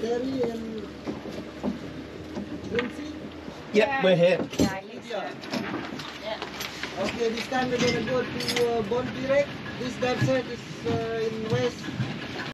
Terry and Lindsay. Yep, we're here. Yeah, Yeah. Okay, this time we're gonna go to uh, Bounty Wreck. This website is uh,